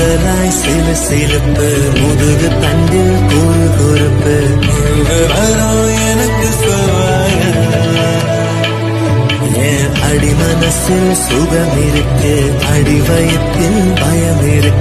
சிலு சிலுப்பு முதுகு தண்டில் கூறு குறுப்பு. எனக்கு என் அடி மனசில் சுகம் இருக்கு அடி வயத்தில் பயம் இருக்கு